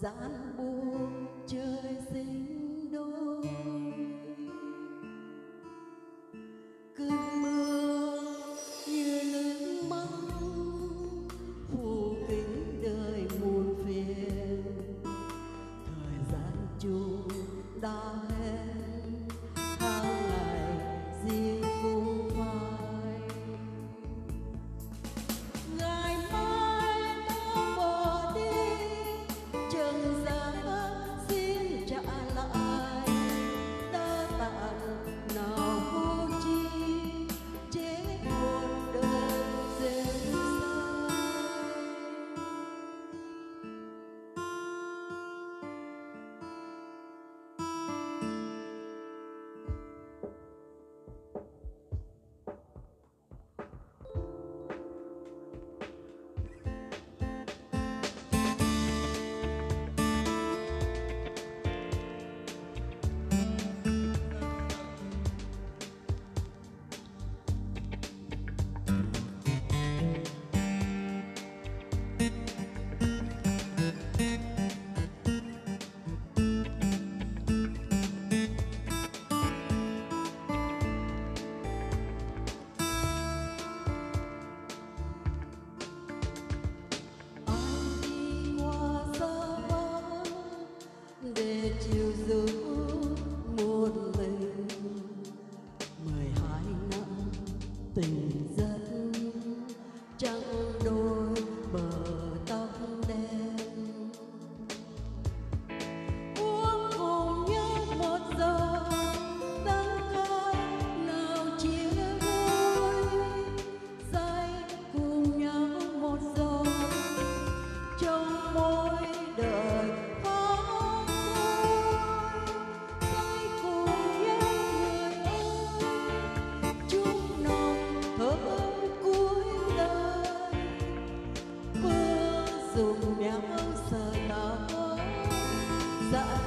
gian buông trời sinh đôi. Cơn mưa như nước mắt phủ kính đời muôn phiền. Thời gian chung đã dùng béo sờ tỏ dạ